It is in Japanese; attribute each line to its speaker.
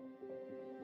Speaker 1: うん。